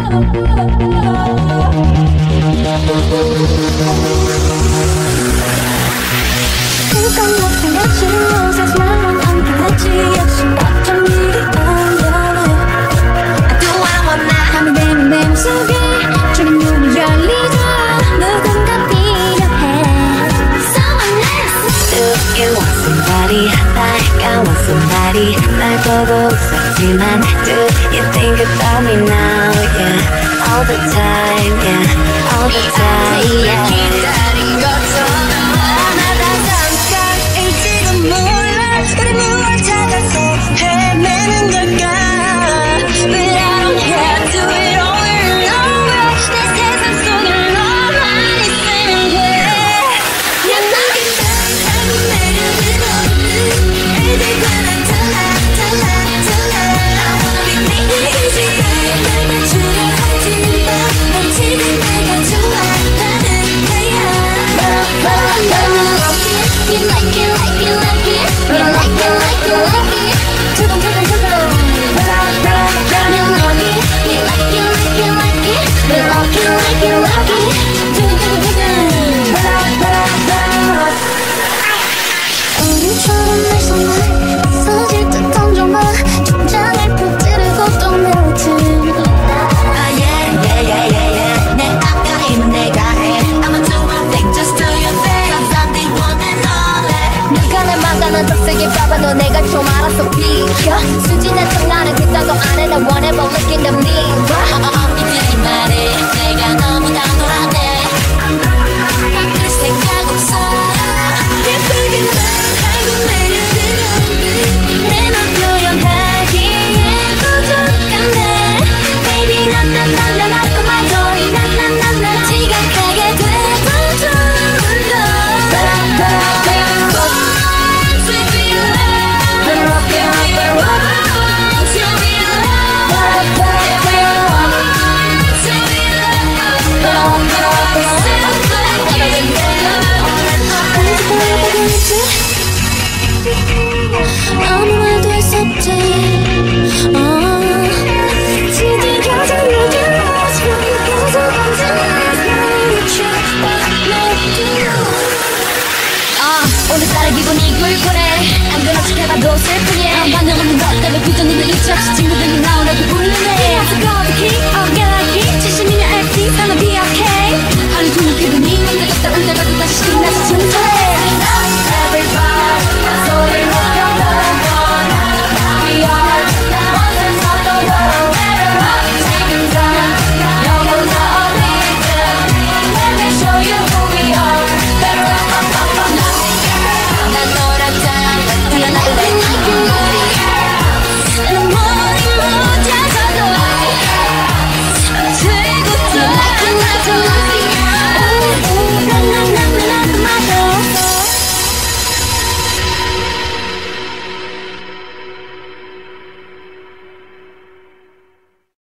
Think I'm looking at you. somebody 날 보고 웃었지만 Do you think about me now, yeah. All the time, yeah. All the time, yeah. good, good. 느껴 수지나 장난은 그따도 안해나 whatever licking them 나를 기분이 굴굴해 안 그런 척해봐도 슬프게. 안 반응 없는 것 때문에 그저 니는 이치 없이 친구들이 나오라고 부르네. Here's gold key, oh galaxy. 진심이냐 acting, 나는 be okay 하루 종일 기분이 흔들렸다. 흔들렸다 다시 신나서